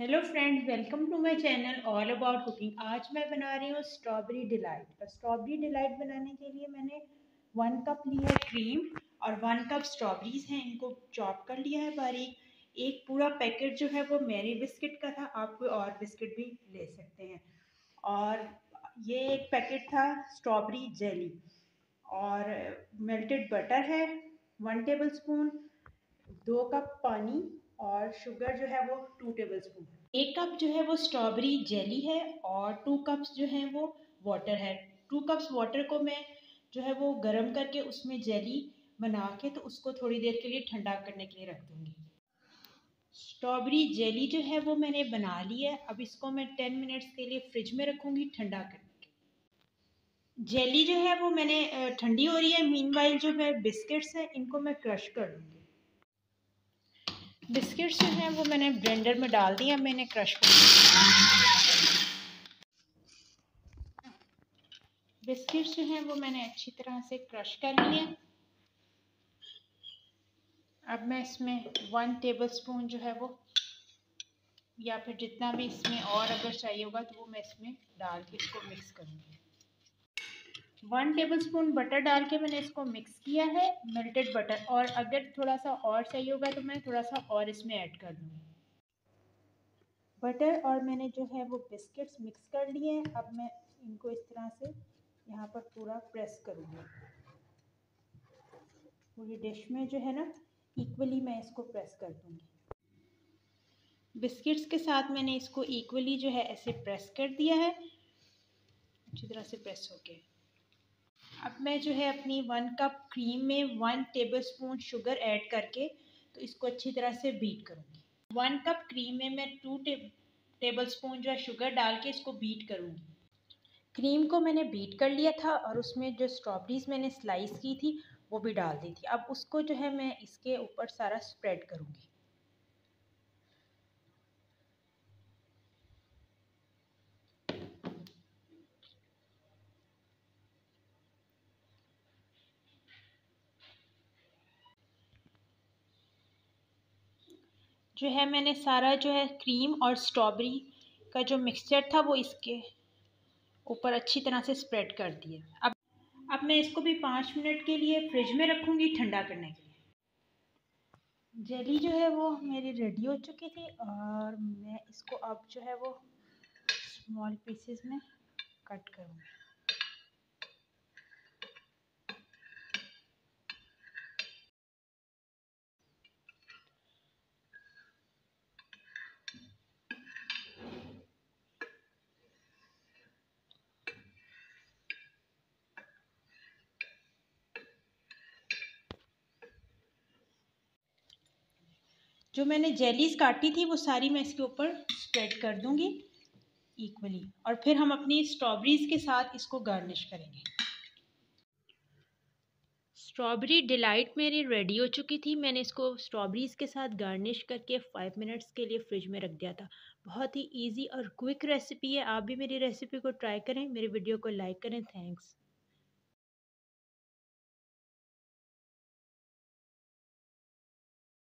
Hello friends welcome to my channel all about cooking आज मैं बना रही हूँ स्ट्रॉबेरी डिलाइट स्ट्रॉबेरी डिलाइट बनाने के लिए मैंने वन कप ली है क्रीम और वन कप स्ट्रॉबेरीज हैं। इनको चॉप कर लिया है बारीक। एक पूरा पैकेट जो है वो मेरी बिस्किट का था। आप कोई और बिस्किट भी ले सकते हैं। और ये एक पैकेट था स्ट्रॉबेरी जेली और मेल्टेड बटर है वन टेबल स्पून दो कप पानी और शुगर जो है वो टू टेबल स्पून एक कप जो है वो स्ट्रॉबेरी जेली है और टू कप्स जो है वो वाटर है। टू कप्स वाटर को मैं जो है वो गर्म करके उसमें जेली बना के तो उसको थोड़ी देर के लिए ठंडा करने के लिए रख दूँगी। स्ट्रॉबेरी जेली जो है वो मैंने बना ली है। अब इसको मैं टेन मिनट्स के लिए फ्रिज में रखूँगी ठंडा करके जेली जो है वो मैंने ठंडी हो रही है। मीन जो मैं बिस्किट्स हैं, इनको मैं क्रश कर लूँगी। बिस्किट्स जो हैं वो मैंने ब्लेंडर में डाल दिया मैंने क्रश कर बिस्किट्स जो हैं वो मैंने अच्छी तरह से क्रश कर लिए। अब मैं इसमें वन टेबल स्पून जो है वो, या फिर जितना भी इसमें और अगर चाहिए होगा तो वो मैं इसमें डाल के इसको मिक्स करूँगी। वन टेबल स्पून बटर डाल के मैंने इसको मिक्स किया है मेल्टेड बटर और अगर थोड़ा सा और चाहिए होगा तो मैं थोड़ा सा और इसमें ऐड कर दूँगी। बटर और मैंने जो है वो बिस्किट्स मिक्स कर लिए हैं। अब मैं इनको इस तरह से यहाँ पर पूरा प्रेस करूँगी। पूरी डिश में जो है ना इक्वली मैं इसको प्रेस कर दूँगी। बिस्किट्स के साथ मैंने इसको इक्वली जो है ऐसे प्रेस कर दिया है। अच्छी तरह से प्रेस हो गया। अब मैं जो है अपनी वन कप क्रीम में one tablespoon sugar add करके तो इसको अच्छी तरह से बीट करूँगी। वन कप क्रीम में मैं टू टेबल स्पून जो है शुगर डाल के इसको बीट करूँगी। क्रीम को मैंने बीट कर लिया था और उसमें जो स्ट्रॉबेरीज मैंने स्लाइस की थी, वो भी डाल दी थी। अब उसको जो है मैं इसके ऊपर सारा स्प्रेड करूँगी। जो है मैंने सारा जो है क्रीम और स्ट्रॉबेरी का जो मिक्सचर था वो इसके ऊपर अच्छी तरह से स्प्रेड कर दिया। अब अब मैं इसको भी पाँच मिनट के लिए फ्रिज में रखूँगी ठंडा करने के लिए। जेली जो है वो मेरी रेडी हो चुकी थी और मैं इसको अब जो है वो स्मॉल पीसेस में कट करूँगी। जो मैंने जेलीज काटी थी, वो सारी मैं इसके ऊपर स्प्रेड कर दूँगी इक्वली और फिर हम अपनी स्ट्रॉबेरीज के साथ इसको गार्निश करेंगे। स्ट्रॉबेरी डिलाइट मेरी रेडी हो चुकी थी। मैंने इसको स्ट्रॉबेरीज के साथ गार्निश करके फाइव मिनट्स के लिए फ्रिज में रख दिया था। बहुत ही इजी और क्विक रेसिपी है। आप भी मेरी रेसिपी को ट्राई करें। मेरी वीडियो को लाइक करें। थैंक्स